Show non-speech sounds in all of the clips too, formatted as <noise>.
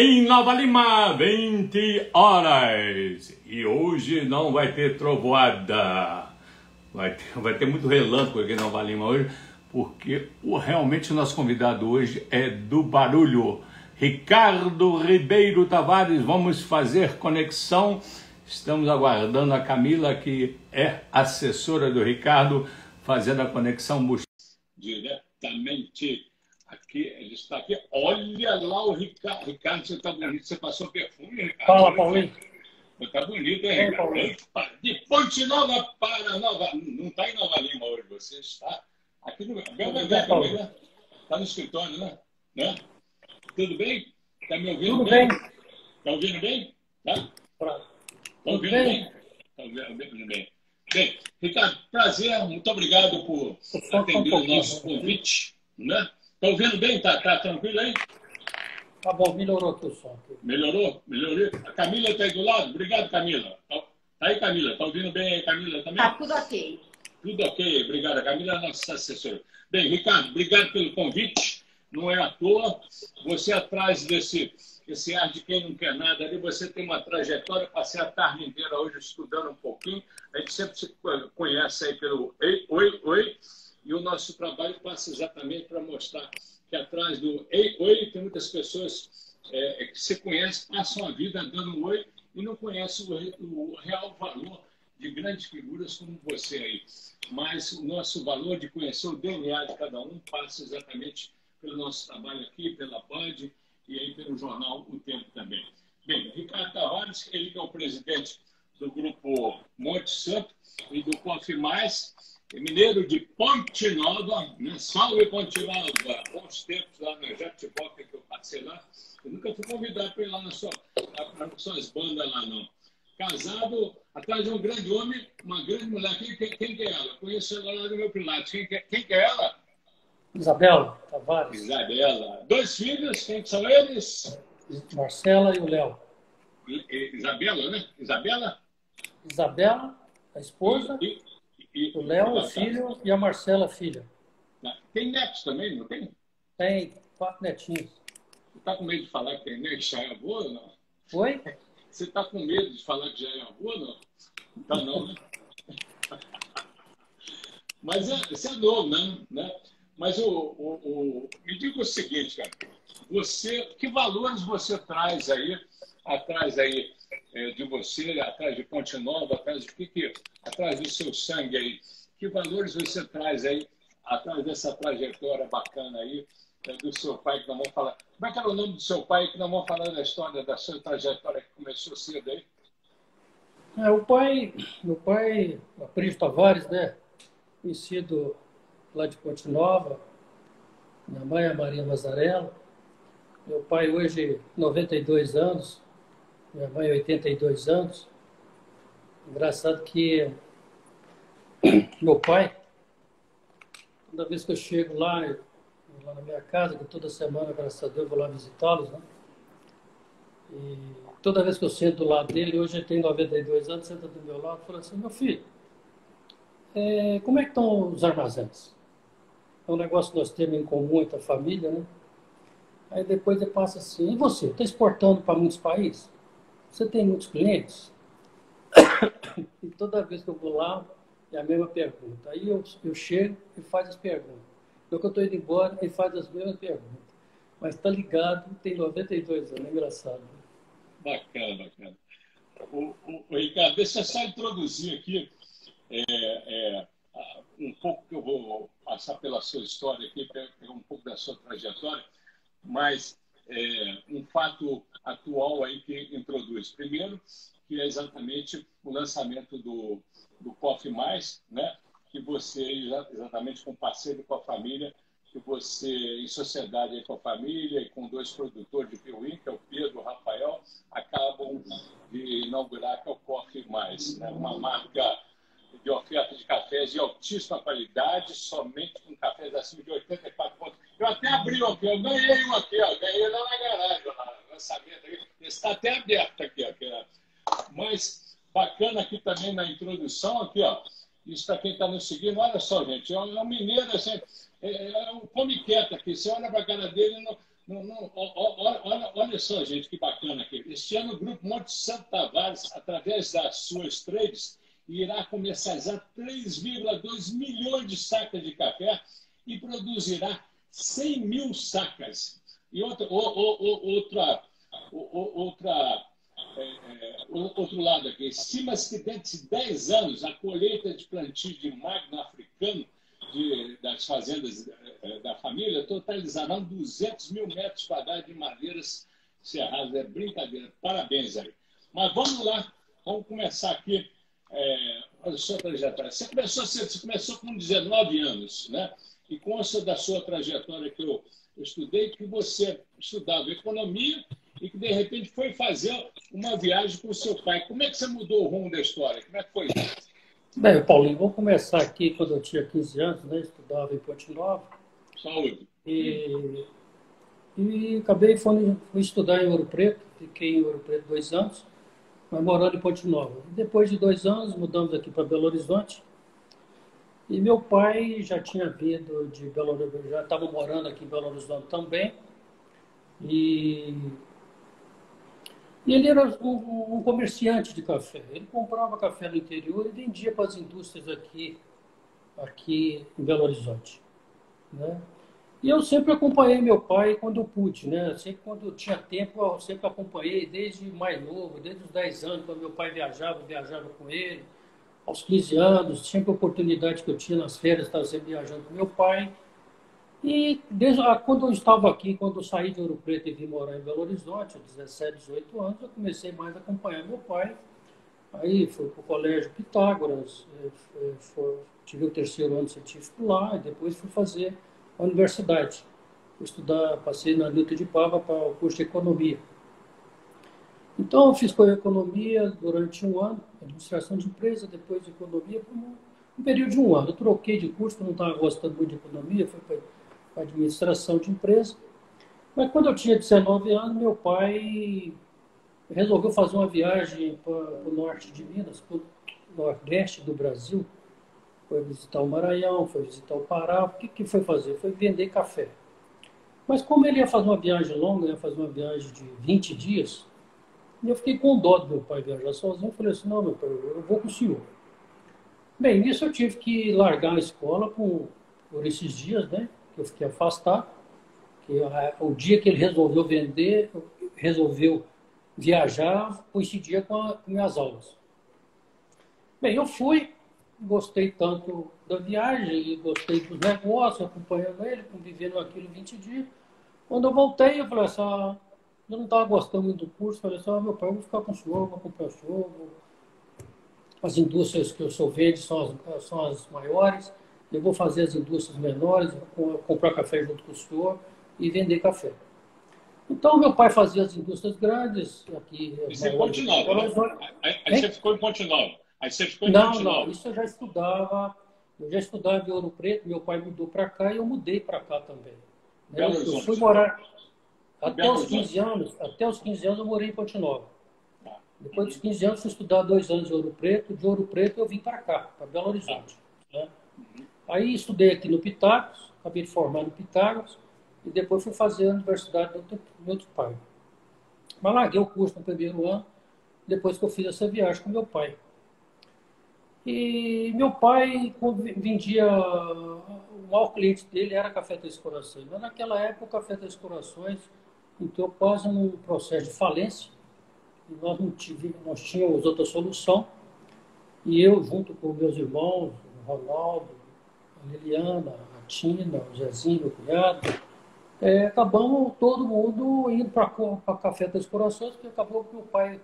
em Nova Lima, 20 horas. E hoje não vai ter trovoada. Vai ter, vai ter muito relâmpago aqui em Nova Lima hoje, porque o, realmente o nosso convidado hoje é do barulho. Ricardo Ribeiro Tavares, vamos fazer conexão. Estamos aguardando a Camila, que é assessora do Ricardo, fazendo a conexão diretamente Aqui, ele está aqui. Olha lá o Ricardo. Ricardo, você está bonito. Você passou perfume, Ricardo? Fala, Paulinho. Está bonito, hein, Ricardo? De Ponte Nova para Nova... Não está em Nova Lima hoje, você está aqui no... Está tá no escritório, né? né? Tudo bem? Está me ouvindo Tudo bem? Está ouvindo bem? Tá? Está ouvindo bem? Está ouvindo bem? Bem, Ricardo, prazer. Muito obrigado por atender o nosso convite, né? Está ouvindo bem? Está tá tranquilo aí? Tá bom, melhorou aqui o som. Melhorou? Melhorou? A Camila está aí do lado? Obrigado, Camila. Tá, tá aí, Camila? Está ouvindo bem aí, Camila, também? Está tudo ok. Tudo ok. Obrigado. A Camila é nossa assessora. Bem, Ricardo, obrigado pelo convite. Não é à toa. Você atrás desse esse ar de quem não quer nada ali, você tem uma trajetória, passei a tarde inteira hoje estudando um pouquinho. A gente sempre se conhece aí pelo Oi, Oi, Oi e o nosso trabalho passa exatamente para mostrar que atrás do Ei, Oi tem muitas pessoas é, que você conhece, passam a vida dando um oi e não conhecem o, o real valor de grandes figuras como você aí. Mas o nosso valor de conhecer o DNA de cada um passa exatamente pelo nosso trabalho aqui, pela Band e aí pelo jornal O Tempo também. Bem, Ricardo Tavares, ele que é o presidente do grupo Monte Santo e do Coffee Mais, mineiro de Ponte Nova, né? Salve Ponte Nova, bons tempos lá na Jatiboca que eu passei lá. Eu nunca fui convidado para ir lá na sua, nas suas bandas lá, não. Casado atrás de um grande homem, uma grande mulher. Quem, quem, quem que é ela? Conheço ela lá no meu Pilates. Quem, quem que é ela? Isabela Tavares. Isabela. Dois filhos, quem são eles? Marcela e o Léo. Isabela, né? Isabela? Isabela, a esposa. E, e, o Léo, o filho, e a Marcela, filha. Tem netos também, não tem? Tem, quatro netinhos. Você está com medo de falar que tem neto, já é avô ou não? Oi? Você está com medo de falar que já é avô ou não? Tá não, né? <laughs> Mas é, você é novo, né? né? Mas o, o, o, me diga o seguinte, cara. Você, que valores você traz aí, atrás aí é, de você, atrás de Ponte Nova, atrás de que, atrás do seu sangue aí? Que valores você traz aí, atrás dessa trajetória bacana aí, é, do seu pai, que nós vamos falar. Como é que era o nome do seu pai, que nós vamos falar da história da sua trajetória que começou cedo aí? É, o pai, meu pai, Aprígio Tavares, né? Conhecido lá de Ponte Nova. Minha mãe é Maria Mazarella. Meu pai hoje, 92 anos. Minha mãe, 82 anos. Engraçado que meu pai, toda vez que eu chego lá, lá na minha casa, que toda semana, graças a Deus, eu vou lá visitá-los, né? E toda vez que eu sento do lado dele, hoje ele tem 92 anos, senta do meu lado e fala assim, meu filho, é, como é que estão os armazéns? É um negócio que nós temos em comum entre a família, né? Aí depois ele passa assim, e você, está exportando para muitos países? Você tem muitos clientes? <coughs> E toda vez que eu vou lá, é a mesma pergunta. Aí eu, eu chego e faz as perguntas. Então, que eu estou indo embora, ele faz as mesmas perguntas. Mas está ligado, tem 92 anos, é engraçado. Bacana, bacana. O, o, o, Ricardo, deixa eu só introduzir aqui é, é, um pouco que eu vou passar pela sua história aqui, um pouco da sua trajetória, mas é, um fato atual aí que introduz. Primeiro, que é exatamente o lançamento do, do Mais, né? que você, exatamente com parceiro com a família, que você, em sociedade com a família e com dois produtores de Piuí, que é o Pedro e o Rafael, acabam de inaugurar que é o Mais, né? uma marca de oferta de cafés de altíssima qualidade, somente com cafés acima de 84 pontos. Um aqui, eu ganhei um aqui, ó, ganhei lá na garagem, aqui. Está até aberto aqui, ó. Ó. Mas bacana aqui também na introdução, aqui, ó. Isso para quem está nos seguindo, olha só, gente, é um, é um mineiro assim, é, é um come quieto aqui. Você olha para a cara dele, não, Não, não, olha, olha, olha só, gente, que bacana aqui. Este ano, o Grupo Monte Santo Tavares, através das suas trades, irá comercializar 3,2 milhões de sacas de café e produzirá 100 mil sacas. E outra, outra, outra é, é, outro lado aqui, estima-se que dentro de 10 anos a colheita de plantio de magno africano de, das fazendas é, da família totalizarão 200 mil metros quadrados de madeiras cerradas. É brincadeira. Parabéns aí. Mas vamos lá, vamos começar aqui é, a sua trajetória. Você começou, você começou com 19 anos, né? E consta da sua trajetória que eu, estudei que você estudava economia e que de repente foi fazer uma viagem com o seu pai. Como é que você mudou o rumo da história? Como é que foi isso? Bem, Paulinho, vou começar aqui quando eu tinha 15 anos, né? Estudava em Ponte Nova. Saúde. E, e acabei fui, fui estudar em Ouro Preto, fiquei em Ouro Preto dois anos, mas morando em Ponte Nova. Depois de dois anos, mudamos aqui para Belo Horizonte. E meu pai já tinha vindo de Belo Horizonte, já estava morando aqui em Belo Horizonte também. E e ele era um, um, comerciante de café. Ele comprava café no interior e vendia para as indústrias aqui, aqui em Belo Horizonte. Né? E eu sempre acompanhei meu pai quando eu pude, né? Sempre quando eu tinha tempo, eu sempre acompanhei, desde mais novo, desde os 10 anos, quando meu pai viajava, viajava com ele. Aos 15 anos, sempre a oportunidade que eu tinha nas férias, estava sempre viajando com meu pai. E desde, quando eu estava aqui, quando eu saí de Ouro Preto e vim morar em Belo Horizonte, aos 17, 18 anos, eu comecei mais a acompanhar meu pai. Aí fui para o Colégio Pitágoras, foi, foi, tive o terceiro ano científico lá, e depois fui fazer a universidade. Fui estudar, passei na Newton de Pava para o curso de Economia. Então, eu fiz com Economia durante um ano, administração de empresa, depois de Economia, por um, um período de um ano. Eu troquei de curso, não estava gostando muito de Economia, fui para administração de empresa. Mas quando eu tinha 19 anos, meu pai resolveu fazer uma viagem para o norte de Minas, para o nordeste do Brasil. Foi visitar o Maranhão, foi visitar o Pará. O que, que foi fazer? Foi vender café. Mas como ele ia fazer uma viagem longa, ia fazer uma viagem de 20 dias, eu fiquei com dó do meu pai viajar sozinho. Falei assim, não, meu pai, eu vou com o senhor. Bem, nisso eu tive que largar a escola por, por esses dias, né? eu fiquei afastado. Que, o dia que ele resolveu vender, resolveu viajar, coincidia com, a, com minhas aulas. Bem, eu fui, gostei tanto da viagem, gostei dos negócios, acompanhando ele, convivendo aquilo 20 dias. Quando eu voltei, eu falei assim, ah, eu não estava gostando muito do curso, falei assim, ah, meu pai, eu vou ficar com o senhor, vou acompanhar o senhor. As indústrias que o senhor vende são as, são as maiores eu vou fazer as indústrias menores, vou comprar café junto com o senhor e vender café. Então, meu pai fazia as indústrias grandes aqui. E você continuava, né? Aí, aí você ficou em Ponte Nova. Aí você ficou em não. Não, isso eu já estudava. Eu já estudava em Ouro Preto, meu pai mudou para cá e eu mudei para cá também. Né? Eu, eu fui morar até os 15 anos, até os 15 anos eu morei em Ponte Nova. Tá. Depois dos 15 anos fui estudar dois anos em Ouro Preto, de Ouro Preto eu vim para cá, para Belo Horizonte. Né? Aí estudei aqui no Pitágoras, acabei de formar no Pitágoras, e depois fui fazer a universidade do meu outro pai. Mas larguei o curso no primeiro ano, depois que eu fiz essa viagem com meu pai. E meu pai vendia, o maior cliente dele era Café Três Corações. Mas naquela época o Café Três Corações entrou quase num processo de falência. E nós não tive, nós tínhamos outra solução. E eu, junto com meus irmãos, o Ronaldo, a Liliana, a Tina, o Zezinho, meu cunhado, é, acabamos todo mundo indo para Café das Corações, porque acabou que o pai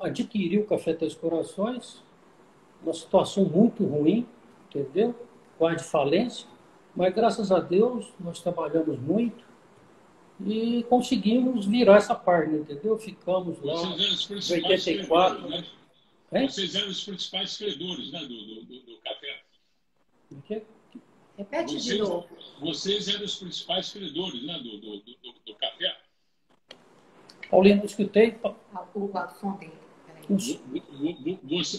adquiriu o Café das Corações, uma situação muito ruim, entendeu? Quase falência, mas graças a Deus nós trabalhamos muito e conseguimos virar essa página, entendeu? Ficamos lá em 84. Né? Vocês eram os principais credores né, do, do, do, do café. O quê? Repete vocês, de novo. Vocês eram os principais credores né, do, do, do, do café. Paulinho, não escutei. Ah, o, o som dele.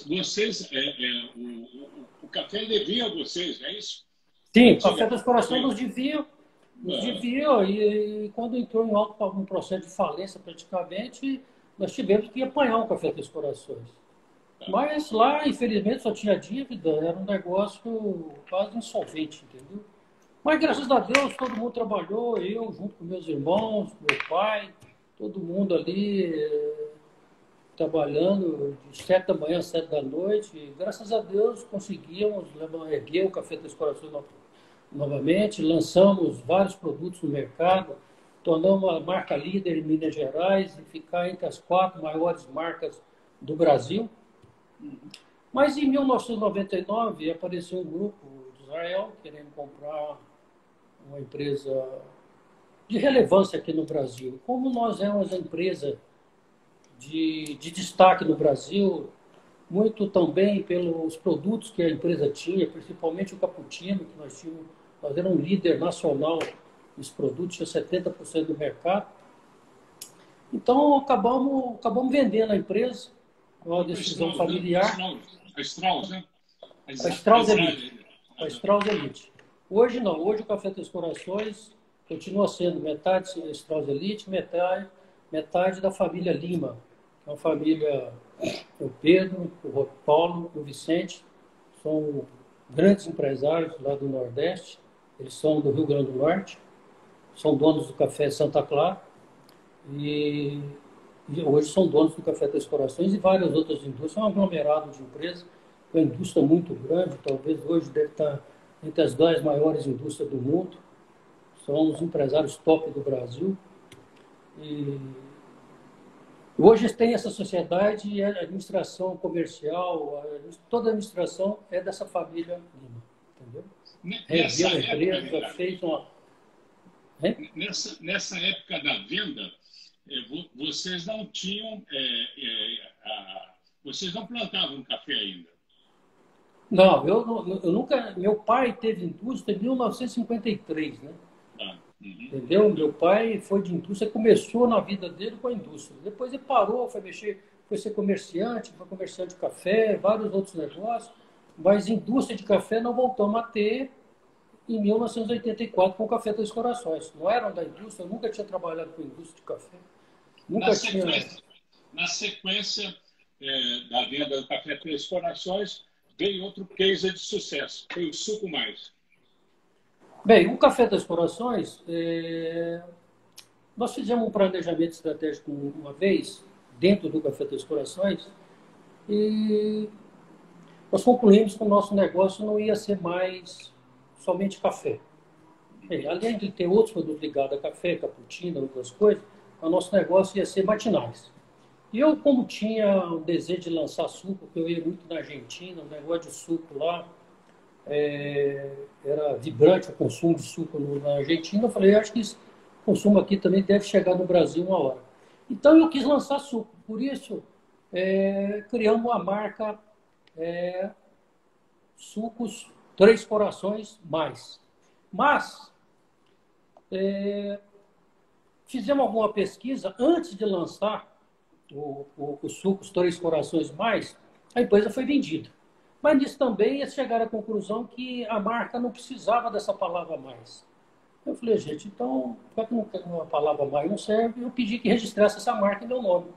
Vocês, é, é, o, o, o, café devia a vocês, não é isso? Sim, o Café dos Corações nos devia, nos desviou e, e, quando entrou em alto um processo de falência praticamente, nós tivemos que apanhar um Café Três Corações. Mas lá, infelizmente, só tinha dívida, era um negócio quase insolvente, entendeu? Mas graças a Deus todo mundo trabalhou, eu junto com meus irmãos, meu pai, todo mundo ali eh, trabalhando de sete da manhã às sete da noite. E, graças a Deus conseguimos erguer o Café Três Corações novamente, lançamos vários produtos no mercado, tornamos a marca líder em Minas Gerais e ficar entre as quatro maiores marcas do Brasil. Mas em 1999 apareceu um grupo de Israel querendo comprar uma empresa de relevância aqui no Brasil. Como nós éramos uma empresa de, de destaque no Brasil, muito também pelos produtos que a empresa tinha, principalmente o cappuccino, que nós tínhamos, nós éramos um líder nacional nos produtos, tinha 70% do mercado. Então, acabamos, acabamos vendendo a empresa, uma decisão Strauss, familiar. Né? A Strauss, né? A Strauss Elite. A Strauss Elite. Hoje não, hoje o Café Três Corações continua sendo metade Strauss Elite, metade, metade da família Lima, é uma família, o Pedro, o Paulo, o Vicente, são grandes empresários lá do Nordeste, eles são do Rio Grande do Norte, são donos do Café Santa Clara e, e hoje são donos do Café Três Corações e várias outras indústrias, é um aglomerado de empresas, uma indústria muito grande, talvez hoje deve estar entre as dez maiores indústrias do mundo, são os empresários top do Brasil. E Hoje tem essa sociedade e a administração comercial, toda a administração é dessa família Lima, a empresa, fez uma... Nessa, nessa época da venda, eh, vocês não tinham, é, é, a, vocês não plantavam café ainda? Não, eu, eu nunca, meu pai teve indústria em 1953, né? Uhum. Entendeu? Meu pai foi de indústria, começou na vida dele com a indústria. Depois ele parou, foi mexer, foi ser comerciante, foi comerciante de café, vários outros negócios. Mas indústria de café não voltamos a ter em 1984 com o Café Três Corações. Não eram da indústria, eu nunca tinha trabalhado com indústria de café. Nunca na tinha. Sequência, na sequência é, da venda do Café Três Corações, veio outro case de sucesso, foi o Suco Mais. Bem, o Café das Corações, é... nós fizemos um planejamento estratégico uma vez, dentro do Café das Corações, e nós concluímos que o nosso negócio não ia ser mais somente café. Bem, além de ter outros produtos ligados a café, cappuccino, outras coisas, o nosso negócio ia ser matinais. E eu, como tinha o desejo de lançar suco, porque eu ia muito na Argentina, um negócio de suco lá, é, era vibrante o consumo de suco na Argentina. Eu falei, acho que esse consumo aqui também deve chegar no Brasil uma hora. Então eu quis lançar suco. Por isso, é, criamos a marca é, Sucos Três Corações Mais. Mas, é, fizemos alguma pesquisa antes de lançar o, o, o Sucos Três Corações Mais, a empresa foi vendida. Mas nisso também eles chegaram à conclusão que a marca não precisava dessa palavra mais. Eu falei, gente, então, já que uma palavra mais não serve, eu pedi que registrasse essa marca em meu nome.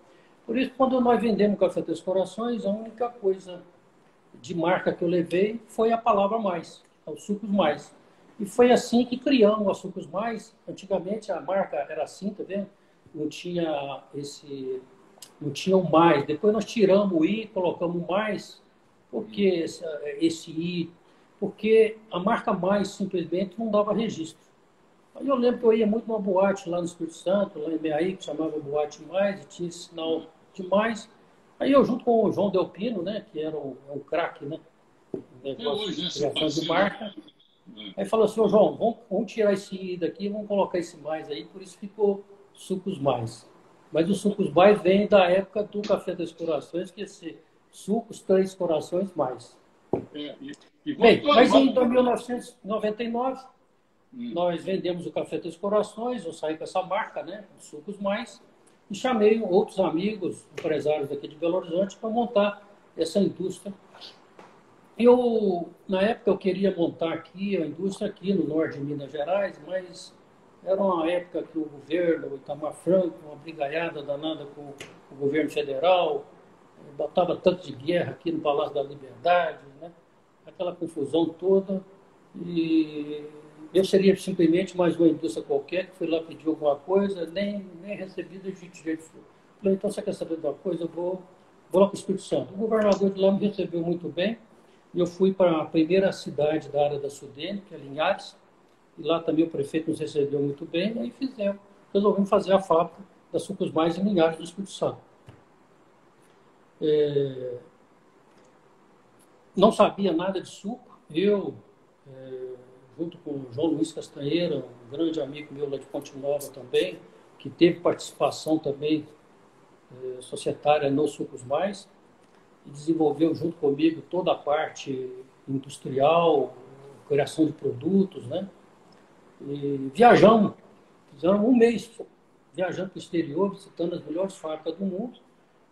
Por isso, quando nós vendemos Café Três Corações, a única coisa de marca que eu levei foi a palavra mais, os sucos mais. E foi assim que criamos os sucos mais. Antigamente a marca era assim, tá vendo? Não tinha esse, não tinha o mais. Depois nós tiramos o i, colocamos o mais por que esse, esse I? Porque a marca mais simplesmente não dava registro. Aí eu lembro que eu ia muito numa boate lá no Espírito Santo, lá em Meaí, que chamava Boate Mais, e tinha esse sinal de mais. Aí eu, junto com o João Delpino, né, que era um, um craque, né? Negócio de criação de marca. Aí falou assim, ô João, vamos, vamos, tirar esse I daqui, vamos colocar esse mais aí, por isso ficou Sucos Mais. Mas os Sucos Mais vem da época do Café das Corações, que esse sucos, três corações mais. É, e, e Bem, mas em 1999, hum. nós vendemos o Café Três Corações, eu saí com essa marca, né, Sucos Mais, e chamei outros amigos, empresários aqui de Belo Horizonte, para montar essa indústria. Eu, na época, eu queria montar aqui a indústria aqui no norte de Minas Gerais, mas Era uma época que o governo, o Itamar Franco, uma brigaiada danada com o governo federal, botava tanto de guerra aqui no Palácio da Liberdade, né? aquela confusão toda. E eu seria simplesmente mais uma indústria qualquer que foi lá pedir alguma coisa, nem, nem recebida de fui. Falei, então você quer saber de uma coisa? Eu vou, vou lá para o Espírito Santo. O governador de lá me recebeu muito bem. E eu fui para a primeira cidade da área da Sudene, que é Linhares, e lá também o prefeito nos recebeu muito bem, e aí fizemos, resolvemos fazer a fábrica da Sucos Mais em Linhares do Espírito Santo. É... Não sabia nada de suco, eu, é... junto com o João Luiz Castanheira, um grande amigo meu lá de Ponte Nova também, que teve participação também é, societária no Sucos Mais, e desenvolveu junto comigo toda a parte industrial, criação de produtos, né? E viajamos, fizemos um mês viajando para o exterior, visitando as melhores fábricas do mundo,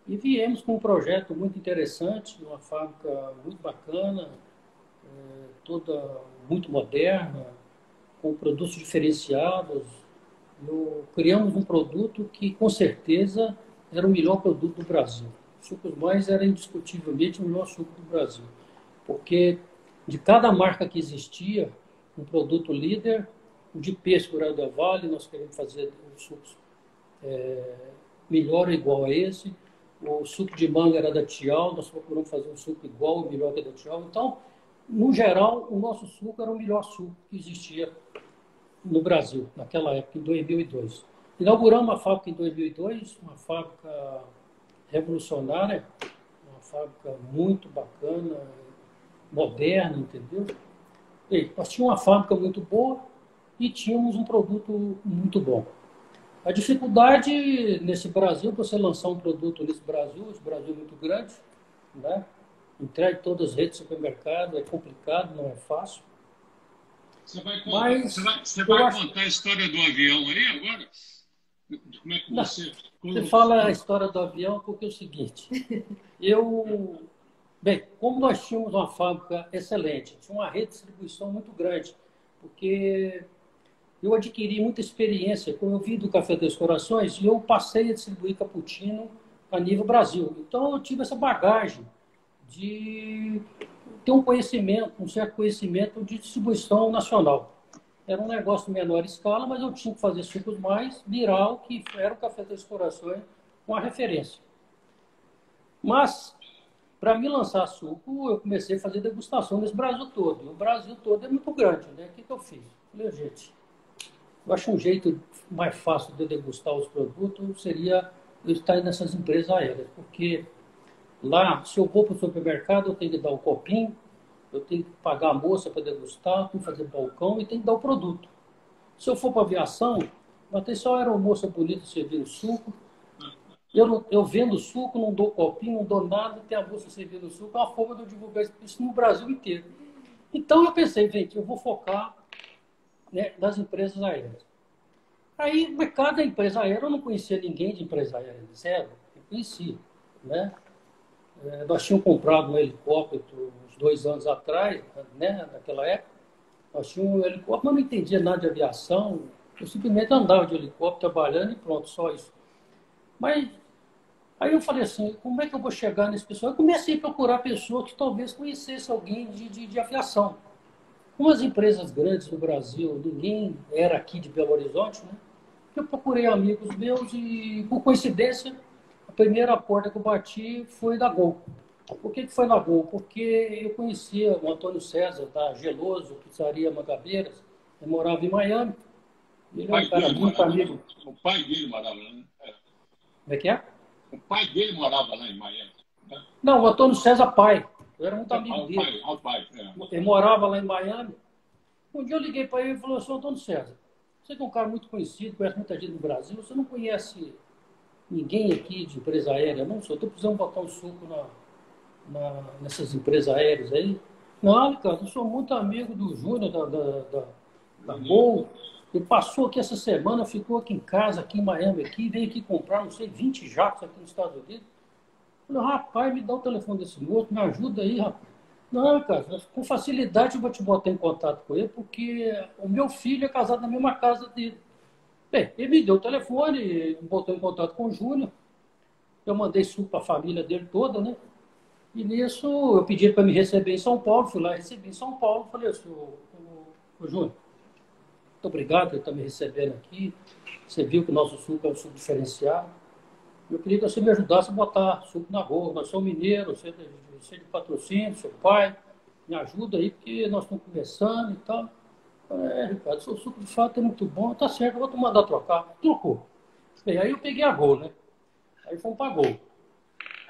e viemos com um projeto muito interessante, uma fábrica muito bacana, toda muito moderna, com produtos diferenciados. No, criamos um produto que, com certeza, era o melhor produto do Brasil. Sucos Mais era indiscutivelmente o melhor suco do Brasil, porque de cada marca que existia, um produto líder, o de pêssego era da Vale, nós queremos fazer um suco é, melhor ou igual a esse, o suco de manga era da Tial, nós procuramos fazer um suco igual ou melhor que a da Tial. Então, no geral, o nosso suco era o melhor suco que existia no Brasil, naquela época, em 2002. Inauguramos uma fábrica em 2002, uma fábrica revolucionária, uma fábrica muito bacana, moderna, entendeu? E nós tínhamos uma fábrica muito boa e tínhamos um produto muito bom. A dificuldade nesse Brasil, você lançar um produto nesse Brasil, esse Brasil é muito grande, né? Entregue todas as redes de supermercado, é complicado, não é fácil. Você vai, contar, Mas, você vai, você vai acho... contar a história do avião aí agora? Como é que você. Você fala a história do avião porque é o seguinte. Eu. Bem, como nós tínhamos uma fábrica excelente, tinha uma rede de distribuição muito grande, porque eu adquiri muita experiência, como eu vi do Café dos Corações, e eu passei a distribuir cappuccino a nível Brasil. Então eu tive essa bagagem de ter um conhecimento, um certo conhecimento de distribuição nacional. Era um negócio menor escala, mas eu tinha que fazer sucos mais, virar o que era o Café dos Corações, com a referência. Mas, para me lançar suco, eu comecei a fazer degustação nesse Brasil todo. E o Brasil todo é muito grande, né? O que, que eu fiz? Falei, gente, eu acho um jeito mais fácil de degustar os produtos seria eu estar nessas empresas aéreas, porque lá, se eu vou para o supermercado, eu tenho que dar o um copinho, eu tenho que pagar a moça para degustar, tenho que fazer balcão e tenho que dar o produto. Se eu for para aviação, até só era uma moça bonita servindo suco. Eu, eu vendo suco, não dou copinho, não dou nada, tem a moça servindo suco, é uma forma de eu divulgar isso no Brasil inteiro. Então eu pensei, gente, eu vou focar né, das empresas aéreas. Aí, cada empresa aérea, eu não conhecia ninguém de empresa aérea, zero, eu conhecia. Né? É, nós tínhamos comprado um helicóptero dois anos atrás, né, naquela época, nós tínhamos um helicóptero, mas não entendia nada de aviação, eu simplesmente andava de helicóptero trabalhando e pronto, só isso. Mas aí eu falei assim, como é que eu vou chegar nesse pessoal? Eu comecei a procurar pessoas que talvez conhecessem alguém de, de, de aviação. Umas empresas grandes no Brasil, ninguém era aqui de Belo Horizonte, né? Eu procurei amigos meus e, por coincidência, primeira porta que eu bati foi da Gol. Por que, que foi na Gol? Porque eu conhecia o Antônio César, da Geloso, Pizzaria Magabeiras, ele morava em Miami. Ele é um cara muito amigo. O pai dele morava lá, né? É. Como é que é? O pai dele morava lá em Miami. Né? Não, o Antônio César pai. Eu era muito é, amigo dele. Pai, ao pai, é. Ele morava lá em Miami. Um dia eu liguei para ele e falou assim, Antônio César, você é um cara muito conhecido, conhece muita gente no Brasil, você não conhece ninguém aqui de empresa aérea, não? Só estou precisando botar um suco na, na, nessas empresas aéreas aí. Não, cara, eu sou muito amigo do Júnior da, da, da, da Gol. Ele passou aqui essa semana, ficou aqui em casa, aqui em Miami, aqui, veio aqui comprar, não sei, 20 jatos aqui nos Estados Unidos. Eu falei, rapaz, me dá o telefone desse moço, me ajuda aí, rapaz. Não, cara, com facilidade eu vou te botar em contato com ele, porque o meu filho é casado na mesma casa dele. Bem, ele me deu o telefone, botou em contato com o Júnior. Eu mandei suco para a família dele toda, né? E nisso eu pedi para me receber em São Paulo, fui lá recebi em São Paulo, falei assim, o, o Júnior, muito obrigado por estar me recebendo aqui. Você viu que o nosso suco é um suco diferenciado. Eu queria que você me ajudasse a botar suco na rua. Nós somos mineiros, você, você de patrocínio, seu pai, me ajuda aí, porque nós estamos começando e tal. É, Ricardo, seu suco de fato é muito bom, tá certo, eu vou te mandar trocar. Trocou. E aí eu peguei a Gol, né? Aí fomos para Gol.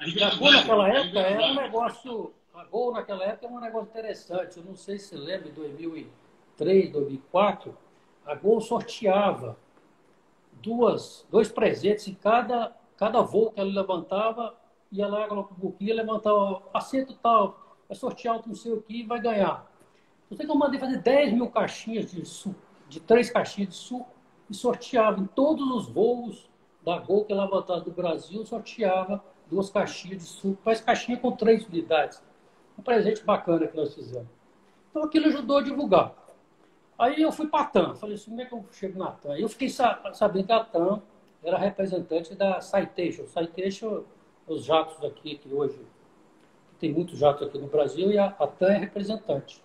A Gol naquela época era um negócio. A Gol naquela época era um negócio interessante. Eu não sei se você lembra, em 2003, 2004, a Gol sorteava duas, dois presentes em cada, cada voo que ela levantava, ia lá, colocava o buquinho, levantava assento tal, vai sortear não sei o que e vai ganhar. Eu sei que eu mandei fazer 10 mil caixinhas de suco, de três caixinhas de suco, e sorteava em todos os voos da Gol que ela levantava do Brasil, sorteava duas caixinhas de suco, faz caixinha com três unidades. Um presente bacana que nós fizemos. Então aquilo ajudou a divulgar. Aí eu fui para a TAM, falei assim, como é que eu chego na TAM? Eu fiquei sabendo que a TAM era representante da Citation. Citation, os jatos aqui, que hoje tem muitos jatos aqui no Brasil, e a, a TAM é representante.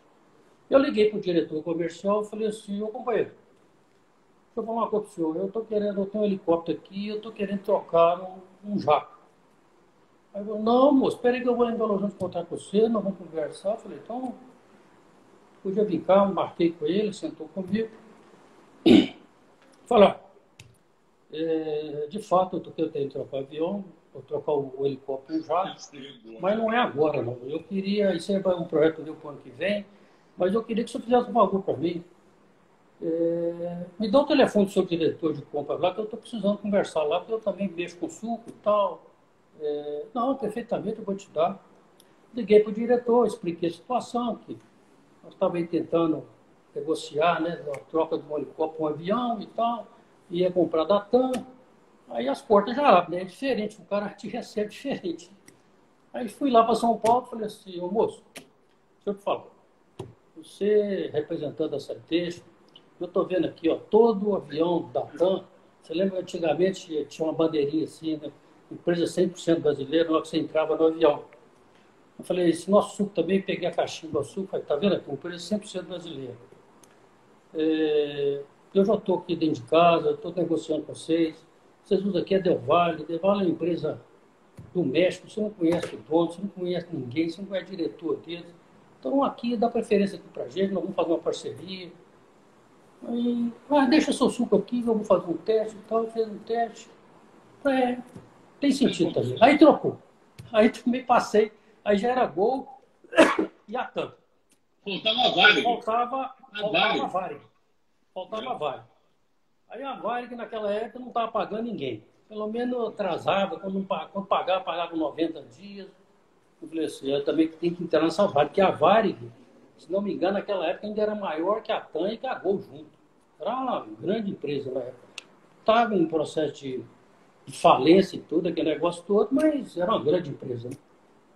Eu liguei para o diretor comercial e falei assim, ô companheiro, deixa eu falar uma coisa para o senhor, eu estou querendo, eu tenho um helicóptero aqui, eu estou querendo trocar um, um jato. Aí eu falei, não, moço, espera aí que eu vou em Belo Horizonte contar com você, nós vamos conversar. Eu falei, então, podia vir cá, marquei com ele, sentou comigo. <clears throat> Falar, é, de fato, eu, eu tenho que trocar o avião, vou trocar o, o helicóptero jato, mas não é agora, não. Eu queria, isso é um projeto meu para o ano que vem, mas eu queria que você fizesse um favor para mim. É, me dá o telefone do seu diretor de compras lá, que eu estou precisando conversar lá, porque eu também mexo com suco e tal. É, não, perfeitamente, eu vou te dar. Liguei para o diretor, expliquei a situação, que nós estávamos tentando negociar, né, a troca do helicóptero com um avião e tal, ia comprar da TAM. Aí as portas já abrem, né? é diferente, o cara te recebe <laughs> diferente. Aí fui lá para São Paulo e falei assim, ô moço, deixa eu te falar você representando essa texto, eu estou vendo aqui, ó, todo o avião da TAM, você lembra antigamente tinha uma bandeirinha assim, né? empresa 100% brasileira, na hora que você entrava no avião. Eu falei, esse nosso suco também, peguei a caixinha do suco, falei, tá vendo aqui, uma empresa 100% brasileira. É, eu já estou aqui dentro de casa, estou negociando com vocês, vocês usam aqui a Del Valle, Del Valle é uma empresa do México, você não conhece o dono, você não conhece ninguém, você não conhece o diretor deles então aqui dá preferência aqui pra gente, nós vamos fazer uma parceria. Aí, ah, deixa seu suco aqui, vamos fazer um teste e tal, fez um teste. É, tem sentido também. Aí trocou. Aí também passei, aí já era gol <coughs> e a tampa. Faltava a Varig. Faltava, faltava a Varig. Faltava a Varig. Aí a Varig naquela época não estava pagando ninguém. Pelo menos atrasava, quando, quando pagava, pagava 90 dias. Eu falei assim, eu também tenho que entrar nessa Varig, porque a Varig, se não me engano, naquela época ainda era maior que a TAM e que a Gol junto. Era uma grande empresa na época. Estava em processo de, falência e tudo, aquele negócio todo, mas era uma grande empresa. Né?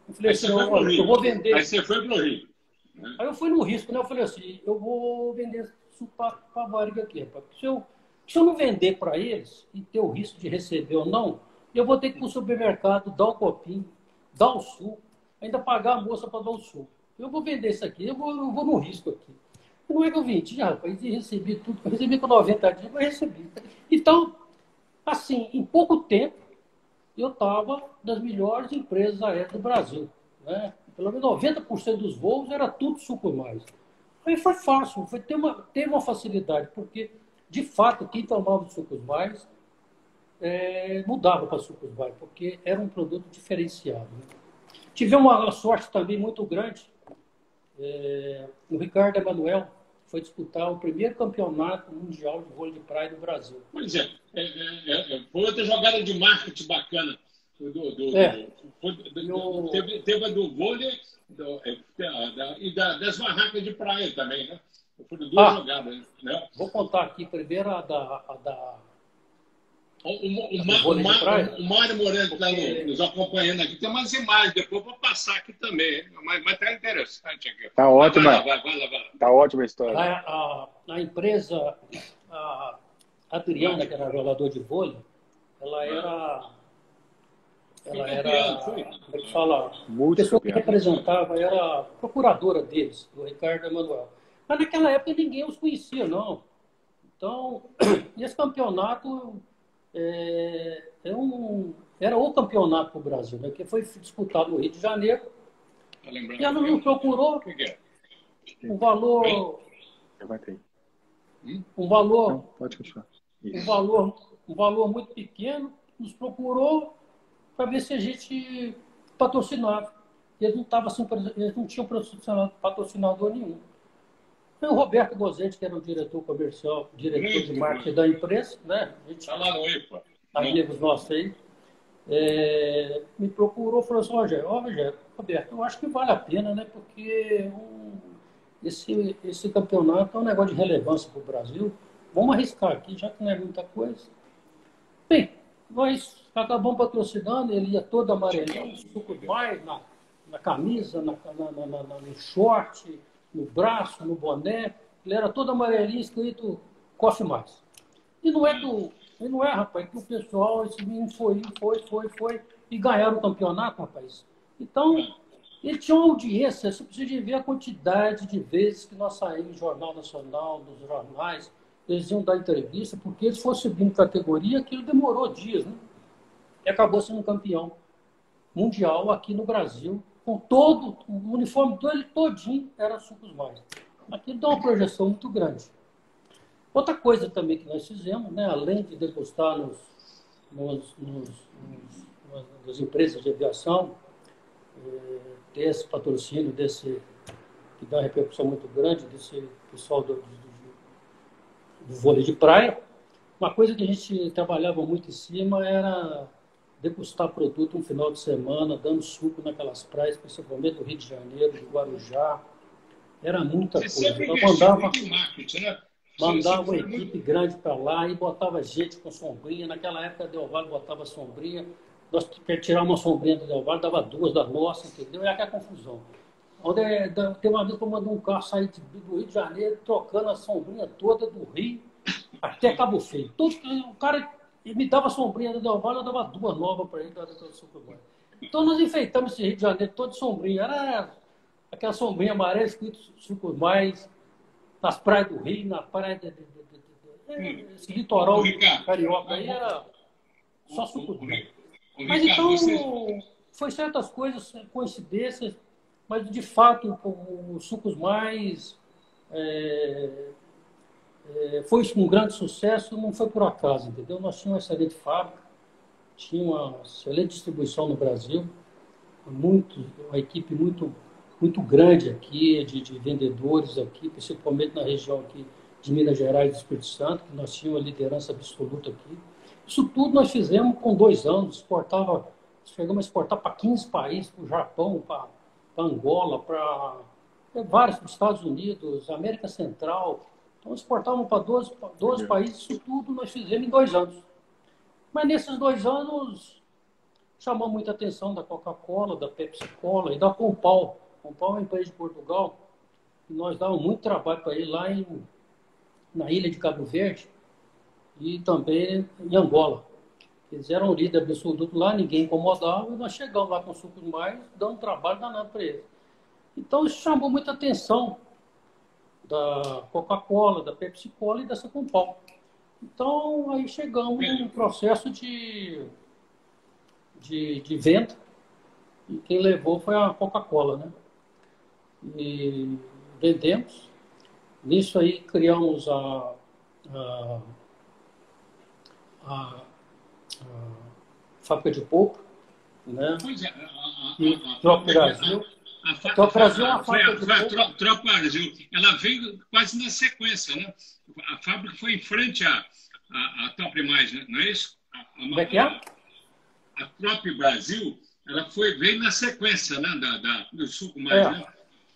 Eu falei assim, eu, eu, vou vender. Aí você foi para o Rio. Né? Aí eu fui no risco, né? Eu falei assim, eu vou vender isso para a Varig aqui. Se eu, se eu não vender para eles e ter o risco de receber ou não, eu vou ter que ir para o supermercado, dar o copinho, dar o suco, ainda pagar a moça para dar o suco. Eu vou vender isso aqui, eu vou, eu vou no risco aqui. Não é que eu vendi, rapaz, e recebi tudo. Eu recebi com 90 dias, mas recebi. Então, assim, em pouco tempo, eu estava das melhores empresas aéreas do Brasil. Né? Pelo menos 90% dos voos era tudo suco mais. Aí foi fácil, foi ter uma, teve uma facilidade, porque, de fato, quem tomava os sucos mais é, mudava para sucos mais, porque era um produto diferenciado. Né? Tive uma sorte também muito grande. É, o Ricardo Emanuel foi disputar o primeiro campeonato mundial de vôlei de praia do Brasil. Pois é, é, é, é foi outra jogada de marketing bacana. Do, do, é. do, teve, teve a do vôlei do, é, da, e da, das barracas de praia também, né? Foram duas ah, jogadas. Né? Vou contar aqui primeiro a da, a da o, o, o, o, Mário Moreno está nos acompanhando aqui. Tem umas imagens, depois vou passar aqui também. Mas está interessante aqui. Está ótima. Está ótima a história. A, a, a empresa, a, Adriana, que era jogador de vôlei, ela era. Ela era. Como é que fala? A pessoa que representava, era procuradora deles, do Ricardo Emanuel. Mas naquela época ninguém os conhecia, não. Então, <clears throat> esse campeonato é, é um, era o campeonato para o Brasil, né? que foi disputado no Rio de Janeiro. Tá e ela não procurou um valor. Um valor. Não, pode continuar. Um valor, um valor muito pequeno, nos procurou para ver se a gente patrocinava. Eles não, tava, assim, eles não tinham patrocinador nenhum. Foi o Roberto Gozete, que era o diretor comercial, diretor de marketing da empresa, né? A gente, tá lá no IPA. Amigos nossos aí. É, me procurou e falou assim, Rogério, ó, Rogério, Roberto, eu acho que vale a pena, né? Porque um, esse, esse campeonato é um negócio de relevância para o Brasil. Vamos arriscar aqui, já que não é muita coisa. Bem, nós acabamos patrocinando, ele ia todo amarelinho, suco mais na, na camisa, na, na, na, no short, no braço, no boné. Ele era todo amarelinho, escrito Coffee Mais. E não é do. E não é, rapaz, que o pessoal, esse menino foi, foi, foi, foi, e ganharam o campeonato, rapaz. Então, ele tinha uma audiência, você precisa ver a quantidade de vezes que nós saímos no Jornal Nacional, nos jornais, eles iam dar entrevista, porque eles foram subindo categoria, aquilo demorou dias, né? E acabou sendo campeão mundial aqui no Brasil, com todo o uniforme dele todinho era sucos mais. Aquilo dá uma projeção muito grande. Outra coisa também que nós fizemos, né, além de degustar nos, nos, nos, nos nas empresas de aviação, eh, ter esse patrocínio desse que dá uma repercussão muito grande desse pessoal do, do, do vôlei de praia. Uma coisa que a gente trabalhava muito em cima era degustar produto um final de semana, dando suco naquelas praias, principalmente do Rio de Janeiro, do Guarujá. Era muita Você coisa. Eu mandava, né? mandava uma equipe muito... grande para lá e botava gente com sombrinha. Naquela época, Del Valle botava sombrinha. Nós queríamos tirar uma sombrinha do Del Valle, dava duas da nossa, entendeu? E aquela confusão. Onde, é, tem uma vez que eu mandei um carro sair do Rio de Janeiro, trocando a sombrinha toda do Rio até Cabo Feio. Todo, o cara me dava sombrinha do Del Valle, eu dava duas novas para ele, da Superboy. Então nós enfeitamos esse Rio de Janeiro todo de sombrinha. Era aquela sombrinha amarela escrito Sucos Mais, nas praias do Rio, na praia de, de, de, de esse litoral carioca aí era só suco Mas então, foi certas coisas, coincidências, mas de fato os sucos mais é, é, foi um grande sucesso, não foi por acaso, entendeu? Nós tínhamos uma excelente fábrica, tinha uma excelente distribuição no Brasil, muito, uma equipe muito muito grande aqui, de, de, vendedores aqui, principalmente na região aqui de Minas Gerais e do Espírito Santo, que nós tínhamos uma liderança absoluta aqui. Isso tudo nós fizemos com dois anos, exportava, chegamos a exportar para 15 países, para o Japão, para, para Angola, para é, vários, para os Estados Unidos, América Central. Então exportávamos para 12, 12 países, isso tudo nós fizemos em dois anos. Mas nesses dois anos chamou muita atenção da Coca-Cola, da Pepsi-Cola e da Compal, Paulo é um país de Portugal e nós dávamos muito trabalho para ele lá em, na ilha de Cabo Verde e também em Angola. Eles eram líder absoluto lá, ninguém incomodava, e nós chegamos lá com sucos mais, dando trabalho danado para eles. Então isso chamou muita atenção da Coca-Cola, da Pepsi-Cola e dessa Compal. Então aí chegamos num processo de, de, de venda e quem levou foi a Coca-Cola, né? e vendemos. Nisso aí criamos a, a, a, a fábrica de polpa, né? Pois é, a, a, e Tropa Brasil. A, a, Tropa Brasil uma fábrica de polpa. Tropa Brasil, ela veio quase na sequência, né? A fábrica foi em frente à, à, à Top Mais, né? não é isso? Como é que é? A Trop Brasil, ela foi, veio na sequência né, da, da do suco mais, é. né?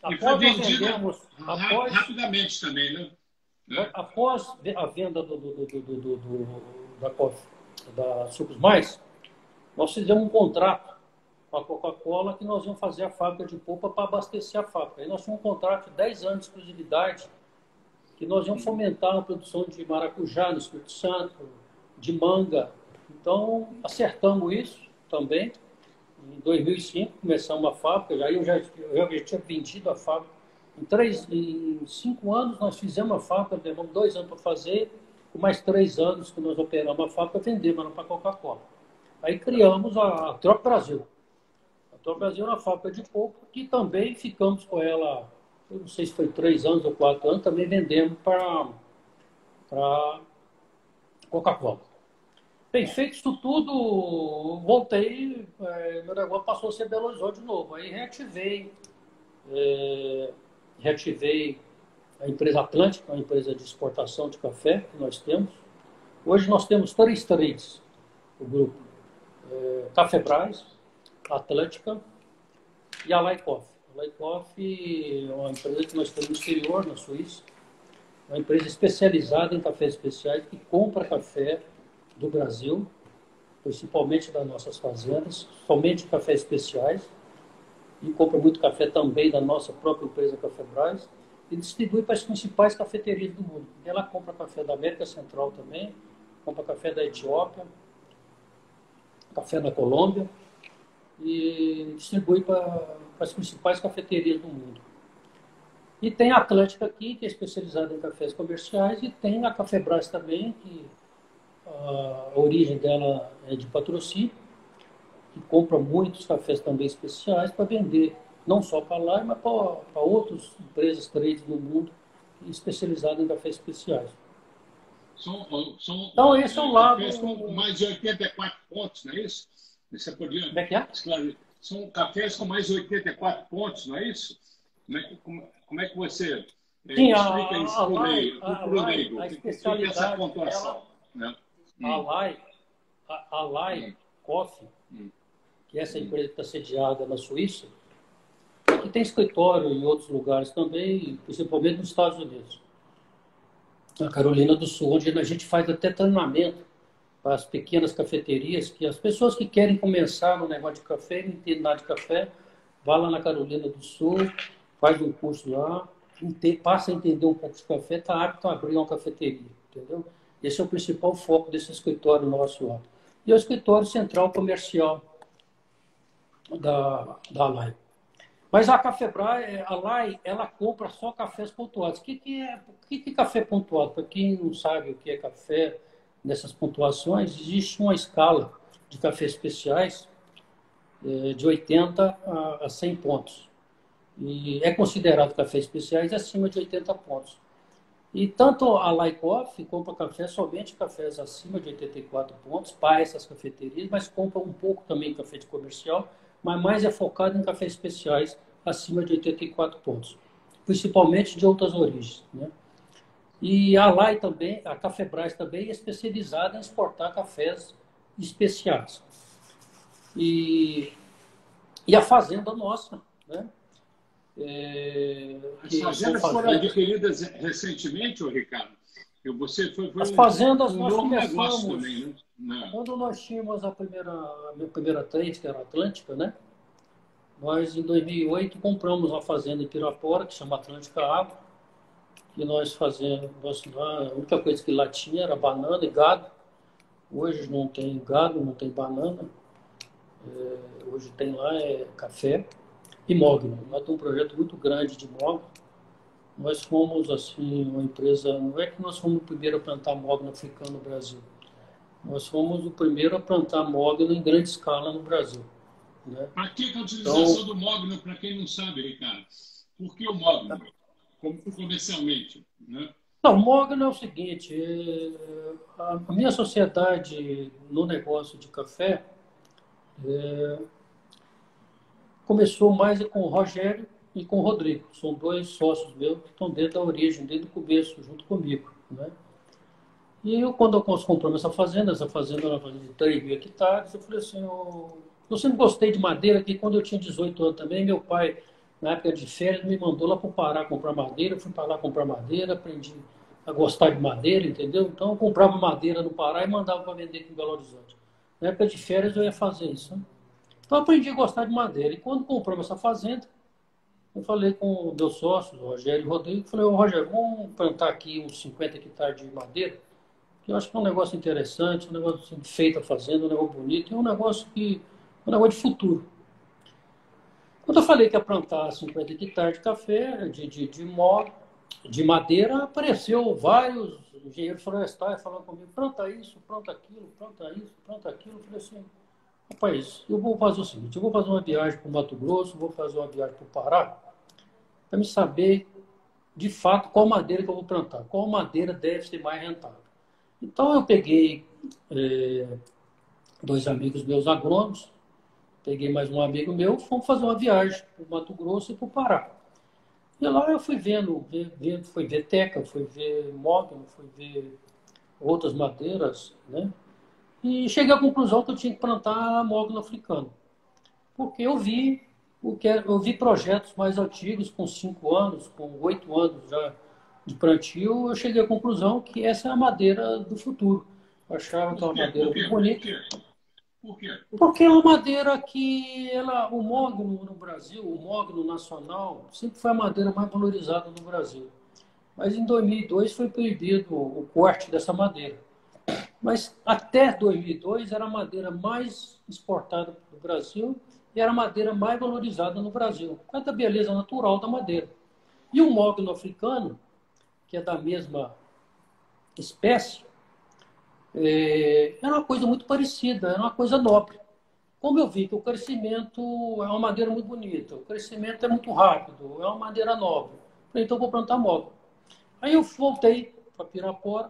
E foi vendido após, rapidamente também, né? É. Após a venda do, do, do, do, do da, da Sucos Mais, nós fizemos um contrato com a Coca-Cola que nós íamos fazer a fábrica de polpa para abastecer a fábrica. Aí nós tínhamos um contrato de 10 anos de exclusividade, que nós íamos fomentar a produção de maracujá no Espírito Santo, de manga. Então, acertamos isso também. Em 2005, começamos a fábrica, já eu já, eu já tinha vendido a fábrica. Em, três, em cinco anos, nós fizemos a fábrica, levamos dois anos para fazer, com mais três anos que nós operamos a fábrica, vendemos para a Coca-Cola. Aí criamos a, a Troca Brasil. A Troca Brasil é uma fábrica de coco que também ficamos com ela, eu não sei se foi três anos ou quatro anos, também vendemos para Coca-Cola. Bem, feito isso tudo, voltei, é, meu negócio passou a ser Belo Horizonte de novo. Aí reativei, é, reativei a empresa Atlântica, uma empresa de exportação de café que nós temos. Hoje nós temos três trades, o grupo. É, Cafebras, Atlântica e a Lycoff. A Lycoff é uma empresa que nós temos no exterior, na Suíça. Uma empresa especializada em cafés especiais que compra café do Brasil, principalmente das nossas fazendas, somente cafés especiais, e compra muito café também da nossa própria empresa Cafébras, e distribui para as principais cafeterias do mundo. Ela compra café da América Central também, compra café da Etiópia, café da Colômbia, e distribui para, as principais cafeterias do mundo. E tem a Atlântica aqui, que é especializada em cafés comerciais, e tem a Cafébras também, que a origem dela é de patrocínio, que compra muitos cafés também especiais para vender, não só para lá, mas para, para outras empresas trades no mundo especializadas em cafés especiais. São, são então, esse é um lado. Com mais de 84 pontos, não é isso? Você podia como é que é? São cafés com mais de 84 pontos, não é isso? Como é que, como, como é que você eh, Sim, explica a, isso para o leigo? A, a, a, especialidade, essa pontuação? Ela, né? a hum. Lai, a, a Lai hum. Coffee, hum. que é essa empresa que está sediada na Suíça, que tem escritório em outros lugares também, principalmente nos Estados Unidos. Na Carolina do Sul, onde a gente faz até treinamento as pequenas cafeterias, que as pessoas que querem começar no negócio de café, não entendem nada de café, vá lá na Carolina do Sul, faz um curso lá, passa a entender um pouco de café, está apto a abrir uma cafeteria, entendeu? Esse é o principal foco desse escritório nosso lá. E é o escritório central comercial da, da Lai. Mas a Cafebra, a Lai, ela compra só cafés pontuados. O que, que é que, que café pontuado? Para quem não sabe o que é café nessas pontuações, existe uma escala de cafés especiais é, de 80 a 100 pontos. E é considerado café especiais acima de 80 pontos. E tanto a Lycoff compra café, somente cafés acima de 84 pontos para essas cafeterias, mas compra um pouco também café de comercial, mas mais é focado em cafés especiais acima de 84 pontos, principalmente de outras origens. Né? E a Lai também, a Cafebras também é especializada em exportar cafés especiais. E, e a fazenda nossa, né? É, As fazendas foram adquiridas recentemente, ô Ricardo? Você foi, foi As fazendas um nós começamos. Também, né? Quando nós tínhamos a primeira, a minha primeira trade, que era a Atlântica, né? Nós, em 2008, compramos uma fazenda em Pirapora, que chama Atlântica Água, que nós fazemos, a única coisa que lá tinha era banana e gado. Hoje não tem gado, não tem banana. É, hoje tem lá é café e mogno. Nós temos um projeto muito grande de mogno. Nós fomos, assim, uma empresa... Não é que nós fomos o primeiro a plantar mogno africano no Brasil. Nós fomos o primeiro a plantar mogno em grande escala no Brasil. Né? Para que a utilização então, do mogno, para quem não sabe, Ricardo? Por que o mogno, comercialmente? Né? Não, mogno é o seguinte, é, a minha sociedade no negócio de café é, começou mais com o Rogério e com o Rodrigo. São dois sócios meus que estão dentro da origem, desde o começo, junto comigo. Né? E eu, quando nós compramos essa fazenda, essa fazenda era uma fazenda de 3 mil hectares, eu falei assim, eu, eu sempre gostei de madeira, que quando eu tinha 18 anos também, meu pai, na época de férias, me mandou lá para o Pará comprar madeira, eu fui para lá comprar madeira, aprendi a gostar de madeira, entendeu? Então eu comprava madeira no Pará e mandava para vender aqui em Belo Horizonte. Na época de férias eu ia fazer isso. Né? Então aprendi a gostar de madeira. E quando compramos essa fazenda, Eu falei com o meu sócio, o Rogério Rodrigo, falei, ô Rogério, vamos plantar aqui uns 50 hectares de madeira, que eu acho que é um negócio interessante, um negócio assim, feito a fazenda, um negócio bonito, e um negócio que. um negócio de futuro. Quando eu falei que ia plantar 50 hectares de café, de, de, de, mó, de madeira, apareceu vários engenheiros florestais falando comigo, planta isso, planta aquilo, planta isso, planta aquilo. Eu falei assim, rapaz, eu vou fazer o seguinte, eu vou fazer uma viagem para o Mato Grosso, vou fazer uma viagem para o Pará, para me saber, de fato, qual madeira que eu vou plantar, qual madeira deve ser mais rentável. Então eu peguei é, dois amigos meus agrônomos, peguei mais um amigo meu, fomos fazer uma viagem para o Mato Grosso e para o Pará. E lá eu fui vendo, vendo, fui ver teca, fui ver mogno, fui ver outras madeiras, né? E cheguei à conclusão que eu tinha que plantar mogno africano. Porque eu vi, eu vi projetos mais antigos, com cinco anos, com oito anos já de plantio, eu cheguei à conclusão que essa é a madeira do futuro. Eu achava que é uma madeira muito bonita. Por quê? Porque é uma madeira que ela, o mogno no Brasil, o mogno nacional, sempre foi a madeira mais valorizada no Brasil. Mas em 2002 foi proibido o corte dessa madeira. Mas até 2002 era a madeira mais exportada do Brasil e era a madeira mais valorizada no Brasil, por da beleza natural da madeira. E o mogno africano, que é da mesma espécie, é, era uma coisa muito parecida, era uma coisa nobre. Como eu vi que o crescimento é uma madeira muito bonita, o crescimento é muito rápido, é uma madeira nobre, falei, então eu vou plantar mogno. Aí eu voltei para Pirapora,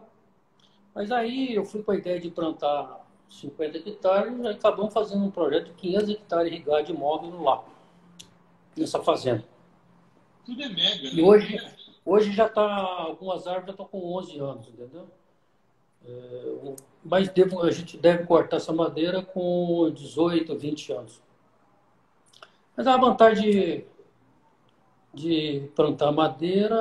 mas aí eu fui com a ideia de plantar 50 hectares e acabamos fazendo um projeto de 500 hectares irrigados de mogno lá, nessa fazenda. Tudo é mega, E né? hoje, Hoje já está, algumas árvores já estão com 11 anos, entendeu? É, mas devo, a gente deve cortar essa madeira com 18, 20 anos. Mas a vantagem de, de plantar madeira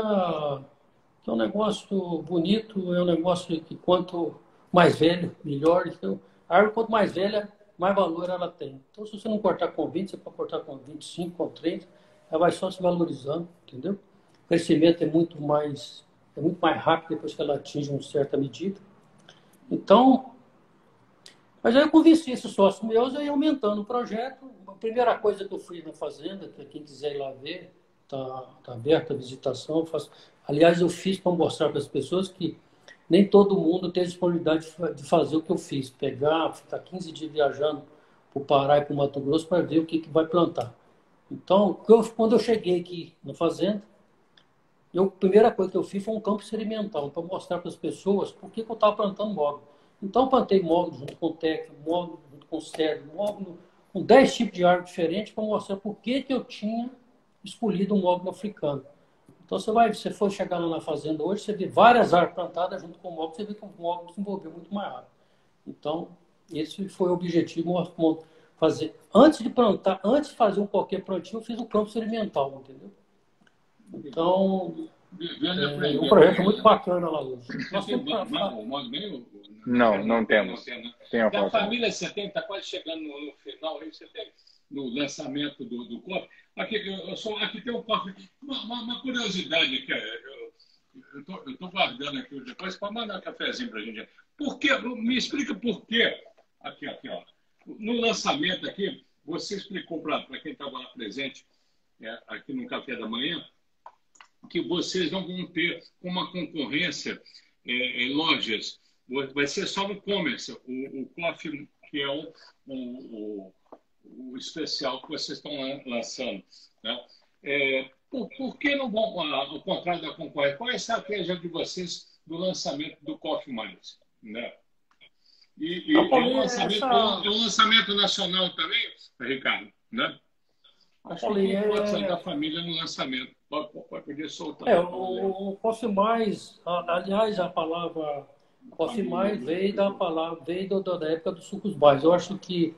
é um negócio bonito, é um negócio que quanto mais velho, melhor. Então, a árvore, quanto mais velha, mais valor ela tem. Então, se você não cortar com 20, você pode cortar com 25, com 30, ela vai só se valorizando, entendeu? crescimento é muito mais é muito mais rápido depois que ela atinge uma certa medida. Então, mas aí eu convenci esses sócios meus a ir aumentando o projeto. A primeira coisa que eu fui na fazenda, que quem quiser ir lá ver, está tá aberta a visitação. Eu faço... Aliás, eu fiz para mostrar para as pessoas que nem todo mundo tem a disponibilidade de fazer o que eu fiz. Pegar, ficar 15 dias viajando para o Pará e para o Mato Grosso para ver o que, que vai plantar. Então, quando eu cheguei aqui na fazenda, eu, a primeira coisa que eu fiz foi um campo experimental, para mostrar para as pessoas por que, que eu estava plantando módulo. Então, eu plantei módulo junto com o TEC, módulo junto com o cedro, módulo com 10 tipos de árvore diferentes para mostrar por que, que eu tinha escolhido um módulo africano. Então, você vai, se for chegar lá na fazenda hoje, você vê várias árvores plantadas junto com o módulo, você vê que o módulo desenvolveu muito mais rápido. Então, esse foi o objetivo, fazer. Antes de plantar, antes de fazer um qualquer plantio, eu fiz um campo experimental, entendeu? Então, é um projeto muito bacana lá hoje. Nós Não, não temos. Tem da família 70, está quase chegando no, final, aí você tem no lançamento do, do COP. Aqui, eu só, aqui tem um COP. Uma, uma, uma curiosidade aqui, eu estou guardando aqui depois para mandar um cafezinho para a gente. Por que, me explica por quê. Aqui, aqui, ó. No lançamento aqui, você explicou para quem estava lá presente, é, aqui no café da manhã, que vocês não vão ter uma concorrência é, em lojas. Vai ser só no e-commerce, o, o coffee, que é o, o, o, especial que vocês estão lançando. Né? É, por, por, que não vão, ao contrário da concorrência? Qual é a estratégia de vocês do lançamento do Coffee Mais? Né? E, e, é, um lançamento, é um lançamento nacional também, Ricardo, né? Acho que pode sair da família no lançamento. Pode, pode poder soltar. É, o, o Coffee Mais, aliás, a palavra Coffee Mais veio da palavra, veio da época dos sucos mais. Eu acho que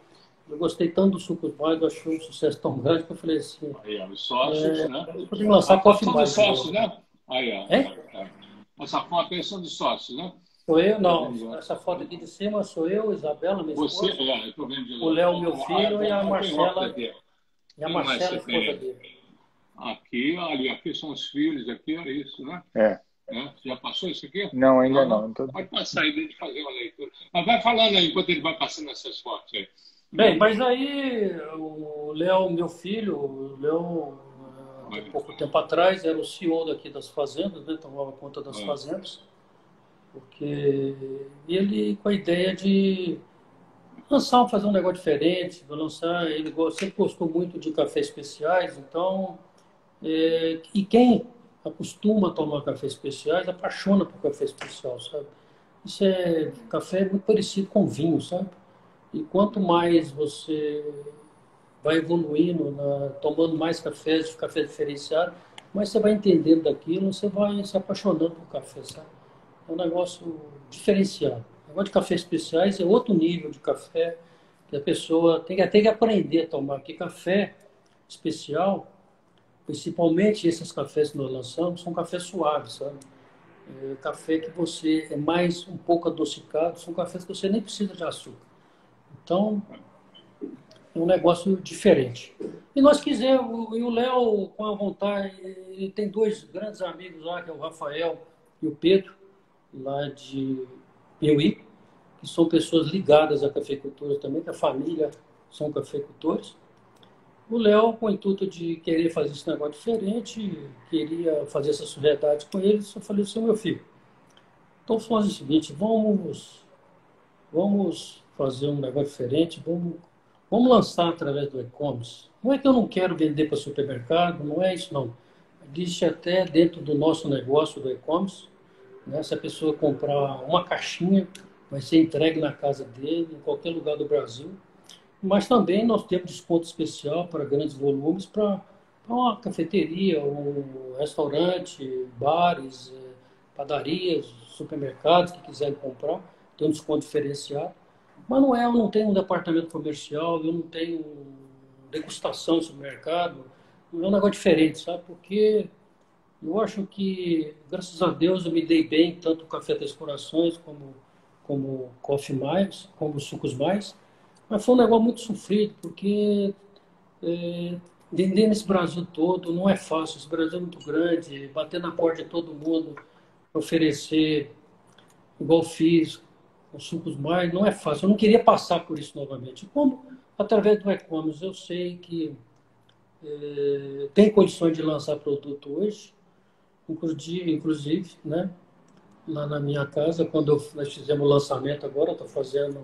eu gostei tanto dos sucos mais, eu achei um sucesso tão grande que eu falei assim. Aí, os sócios, é, né? Eu podia lançar Coffee Mais. sócios, né? Aí, ó. É? Essa foto aí são de sócios, né? Sou eu, não. Essa foto aqui de cima sou eu, Isabela, minha Você, esposa. É, eu tô vendo de O Léo, meu filho, e a Marcela. E a Marcela, esposa dele. Aqui, ali, aqui são os filhos, aqui é isso, né? É. é. Já passou isso aqui? Não, ainda não. não. Pode passar aí, deixa fazer uma leitura. Mas vai falando aí enquanto ele vai passando essas fotos aí. Bem, mas aí o Léo, meu filho, o Léo, há pouco tempo atrás, era o CEO daqui das fazendas, né? tomava conta das é. fazendas, porque ele com a ideia de lançar, fazer um negócio diferente, lançar, ele sempre gostou muito de cafés especiais, então, é, e quem acostuma a tomar café especiais apaixona por café especial, sabe? Isso é, café é muito parecido com vinho, sabe? E quanto mais você vai evoluindo, na, tomando mais cafés, café diferenciado, mais você vai entendendo daquilo, você vai se apaixonando por café, sabe? É um negócio diferenciado. Negócio de café especiais é outro nível de café que a pessoa tem que, até que aprender a tomar. Porque café especial, principalmente esses cafés que nós lançamos, são cafés suaves, sabe? É, café que você é mais um pouco adocicado, são cafés que você nem precisa de açúcar. Então, é um negócio diferente. E nós quisemos, e o Léo, com a vontade, ele tem dois grandes amigos lá, que é o Rafael e o Pedro, lá de Que são pessoas ligadas à cafeicultura também, que a família são cafeicultores. O Léo, com o intuito de querer fazer esse negócio diferente, queria fazer essa sociedade com ele, eu falei assim, meu filho, então fazer o seguinte, vamos, vamos fazer um negócio diferente, vamos, vamos lançar através do e-commerce. Não é que eu não quero vender para supermercado, não é isso não. Existe até dentro do nosso negócio do e-commerce, né, se a pessoa comprar uma caixinha, vai ser entregue na casa dele, em qualquer lugar do Brasil. Mas também nós temos desconto especial para grandes volumes, para uma cafeteria, um restaurante, bares, eh, padarias, supermercados que quiserem comprar, tem um desconto diferenciado. Mas não é, eu não tenho um departamento comercial, eu não tenho degustação no supermercado, é um negócio diferente, sabe? Porque eu acho que, graças a Deus, eu me dei bem, tanto o Café das Corações como como Coffee Mais, como Sucos Mais, mas foi um negócio muito sofrido, porque é, vender nesse Brasil todo não é fácil, esse Brasil é muito grande, bater na porta de todo mundo, oferecer, igual fiz, os sucos mais, não é fácil. Eu não queria passar por isso novamente. Como, através do e-commerce, eu sei que é, tem condições de lançar produto hoje, inclusive, né? lá na minha casa, quando nós fizemos o lançamento agora, estou fazendo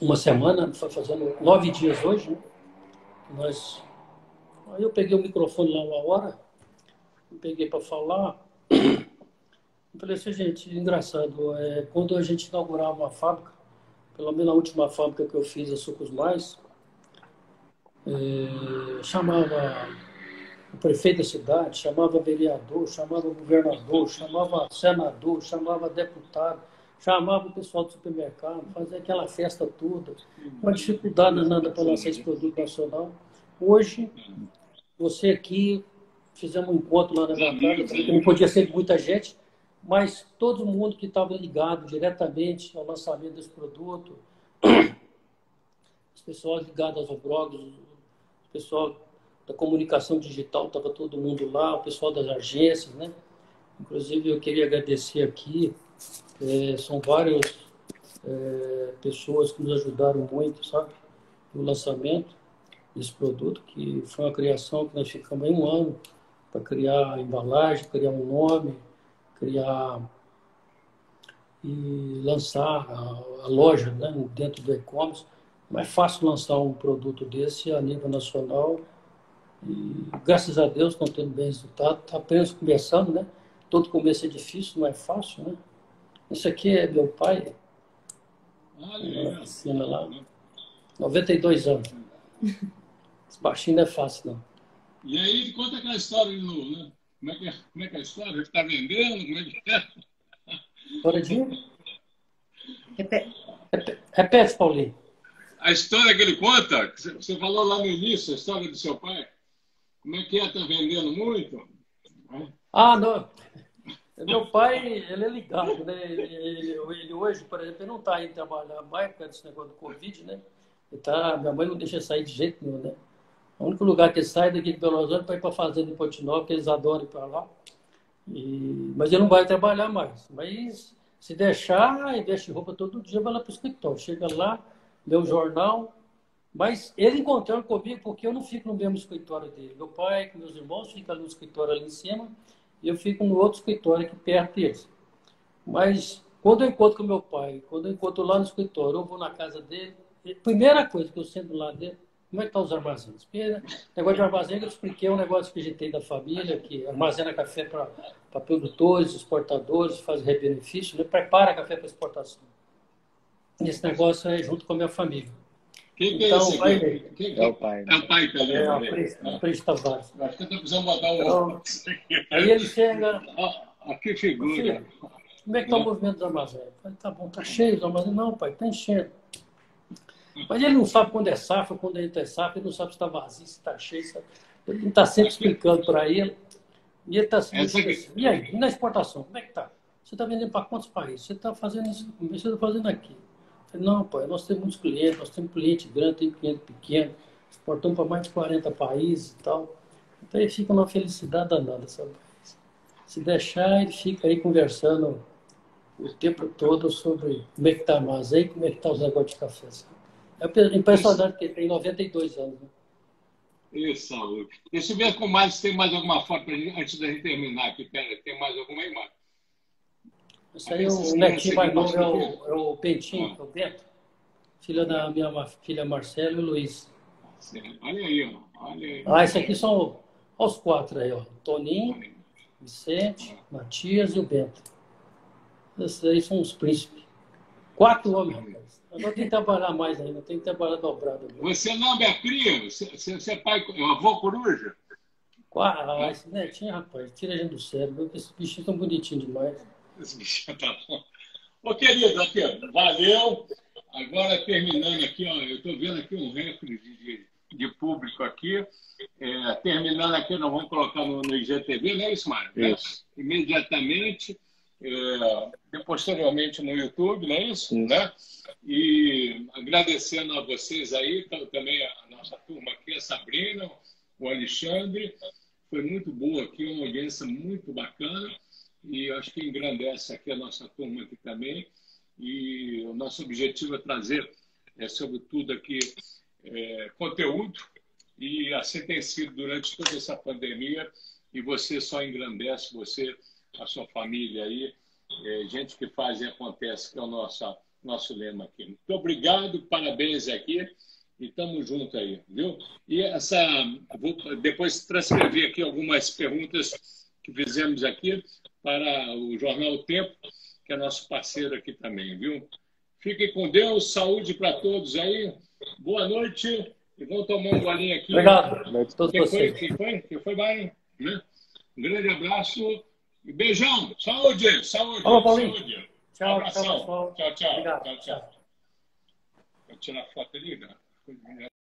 uma semana, fazendo nove dias hoje, né? Nós, aí eu peguei o microfone lá uma hora, peguei para falar, <clears throat> eu falei assim, gente, engraçado, é, quando a gente inaugurava uma fábrica, pelo menos a última fábrica que eu fiz, a Sucos Mais, é, chamava o prefeito da cidade, chamava vereador, chamava governador, chamava senador, chamava deputado, chamava o pessoal do supermercado, fazia aquela festa toda, uma dificuldade nada para lançar esse produto nacional. Hoje, você aqui, fizemos um encontro lá na minha casa, não podia ser muita gente, mas todo mundo que estava ligado diretamente ao lançamento desse produto, <clears throat> as pessoas ligadas aos blogs, o pessoal da comunicação digital, estava todo mundo lá, o pessoal das agências, né? Inclusive, eu queria agradecer aqui, é, são várias é, pessoas que nos ajudaram muito, sabe? No lançamento desse produto, que foi uma criação que nós ficamos um ano para criar a embalagem, criar um nome, criar e lançar a, a loja né, dentro do e-commerce. Não é fácil lançar um produto desse a nível nacional e graças a Deus estão tendo bem resultado. Está apenas começando, né? Todo começo é difícil, não é fácil, né? Esse aqui é meu pai. Olha, cima lá. 92 anos. <laughs> Esse baixinho não é fácil, não. E aí, conta aquela história de novo, né? Como é que é, como é, que é a história? Ele está vendendo? Como é que é? História de? Repete. Repete, Paulinho. A história que ele conta, você falou lá no início, a história do seu pai. Como é que é? Está vendendo muito? Ah, não. Meu pai, ele é ligado, né? Ele, ele, ele hoje, por exemplo, ele não está indo trabalhar mais por causa desse negócio do Covid, né? Ele tá, minha mãe não deixa sair de jeito nenhum, né? O único lugar que sai daqui de Belo Horizonte é para ir para a fazenda de Potinópolis, que eles adoram ir para lá. E... Mas ele não vai trabalhar mais. Mas se deixar, ele veste roupa todo dia, vai lá para o escritório. Chega lá, lê o jornal. Mas ele encontrou comigo porque eu não fico no mesmo escritório dele. Meu pai meus irmãos ficam no escritório ali em cima e eu fico no outro escritório aqui perto deles. Mas quando eu encontro com meu pai, quando eu encontro lá no escritório, eu vou na casa dele, primeira coisa que eu sento lá dentro, como é que estão tá os armazéns? Porque, negócio de armazém, eu expliquei um negócio que a gente tem da família, que armazena café para produtores, exportadores, faz rebenefício, né? prepara café para exportação. Esse negócio é junto com a minha família. Quem então, é esse vai Quem é o pai? É o pai também. É, o Pris Tavares. Acho que eu estou precisando botar um então, Aí ele chega... <laughs> Ah, que figura. Filho, como é que está o movimento dos armazéns? Falei, tá bom, está cheio os armazéns. Não, pai, está enchendo. Mas ele não sabe quando é safra, quando ele é safra, ele não sabe se está vazio, se está cheio. Se Ele está sempre explicando para ele. E ele está assim, e aí, e na exportação, como é que está? Você está vendendo para quantos países? Você está fazendo isso, você está fazendo aqui. Falei, não, pai, nós temos muitos clientes, nós temos cliente grande, tem cliente pequeno, exportamos para mais de 40 países e tal. Então ele fica numa felicidade danada, sabe? Se deixar, ele fica aí conversando o tempo todo sobre como é que está a armazém, como é que está os negócios de café. Sabe? É impressionante que tem 92 anos. Né? Isso, saúde. Deixa eu ver com mais se tem mais alguma foto antes da gente terminar aqui. Pera, tem mais alguma imagem? Isso aí, o netinho mais novo é o, é o Pentinho, ah. o Bento. Filha da minha filha Marcela e Luiz. Olha aí, ó. Olha aí. Ah, esses aqui são os quatro aí, ó. Toninho, Vicente. Matias e o Bento. Esses aí são os príncipes. Quatro homens, Agora tem que trabalhar mais ainda, tem que trabalhar dobrado. Você não é cria? Você, você é pai, é avô coruja? Ah, esse netinho, rapaz, tira a gente do cérebro, esses bichinhos estão bonitinhos demais. Esse bichinho tá bom. Ô, querido, aqui, valeu. Agora, terminando aqui, ó, eu estou vendo aqui um recorde de, de público aqui. É, terminando aqui, nós vamos colocar no, no IGTV, não é isso, Mário? Isso. Imediatamente é, posteriormente no YouTube, não é isso? Sim. Né? E agradecendo a vocês aí, também a nossa turma aqui, a Sabrina, o Alexandre. Foi muito boa aqui, uma audiência muito bacana e acho que engrandece aqui a nossa turma aqui também. E o nosso objetivo é trazer, é, sobretudo aqui, é, conteúdo e assim tem sido durante toda essa pandemia e você só engrandece, você a sua família aí, é, gente que faz e acontece, que é o nosso, nosso lema aqui. Muito obrigado, parabéns aqui e estamos juntos aí, viu? E essa, vou depois transcrever aqui algumas perguntas que fizemos aqui para o Jornal o Tempo, que é nosso parceiro aqui também, viu? Fiquem com Deus, saúde para todos aí, boa noite e vamos tomar um golinho aqui. Obrigado. Quem foi? Quem foi? Quem foi, Bayern? Né? Um grande abraço Beijão. Saúde. Saúde. Olá, Paulinho. Saúde. Tchau, Abração. tchau, tchau. Tchau, tchau. Obrigado. tchau, tchau. Vou tirar foto ali, cara.